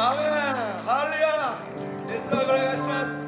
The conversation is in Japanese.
アメン。ハレルヤレッお願いします。